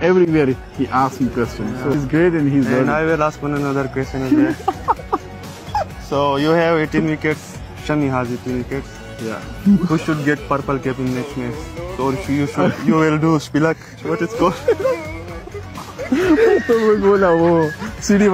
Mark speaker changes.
Speaker 1: Everywhere he asks me questions. So he's great and he's
Speaker 2: And
Speaker 1: learning.
Speaker 2: I will ask one another question as well. so you have 18 wickets. Shami has 18 wickets.
Speaker 1: Yeah.
Speaker 2: Who should get purple cap in next match? Or you should you will do Spilak. What is called?
Speaker 1: तो बोला वो सीढ़ी